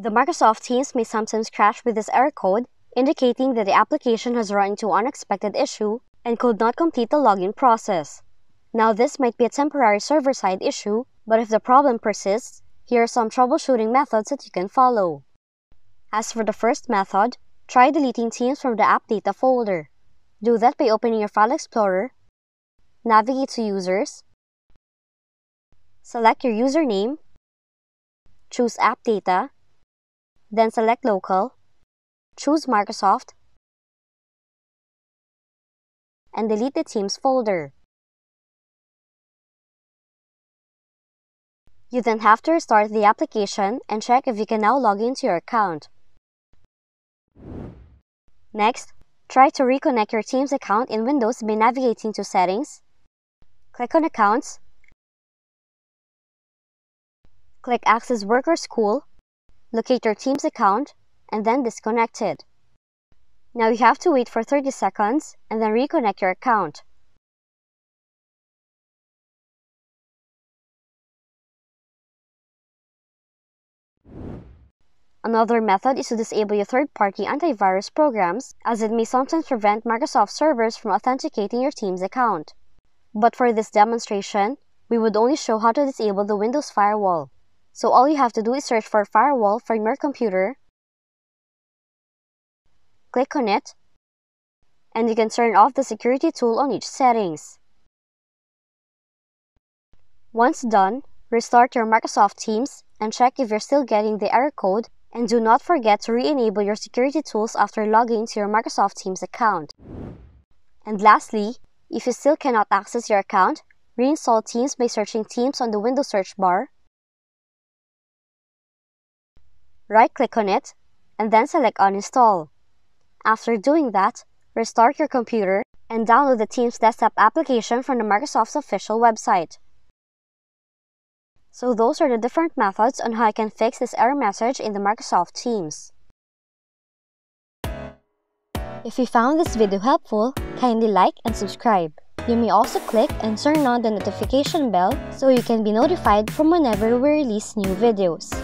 The Microsoft Teams may sometimes crash with this error code, indicating that the application has run into unexpected issue and could not complete the login process. Now this might be a temporary server-side issue, but if the problem persists, here are some troubleshooting methods that you can follow. As for the first method, try deleting Teams from the App Data folder. Do that by opening your File Explorer, navigate to Users, select your username, choose App Data, then select Local, choose Microsoft, and delete the Teams folder. You then have to restart the application and check if you can now log into your account. Next, try to reconnect your Teams account in Windows by navigating to Settings, click on Accounts, click Access Work or School, locate your Teams account, and then disconnect it. Now you have to wait for 30 seconds and then reconnect your account. Another method is to disable your third-party antivirus programs, as it may sometimes prevent Microsoft servers from authenticating your Teams account. But for this demonstration, we would only show how to disable the Windows Firewall. So all you have to do is search for Firewall from your computer, click on it, and you can turn off the security tool on each settings. Once done, restart your Microsoft Teams and check if you're still getting the error code and do not forget to re-enable your security tools after logging to your Microsoft Teams account. And lastly, if you still cannot access your account, reinstall Teams by searching Teams on the Windows search bar, right-click on it, and then select Uninstall. After doing that, restart your computer and download the Teams desktop application from the Microsoft's official website. So those are the different methods on how I can fix this error message in the Microsoft Teams. If you found this video helpful, kindly like and subscribe. You may also click and turn on the notification bell so you can be notified from whenever we release new videos.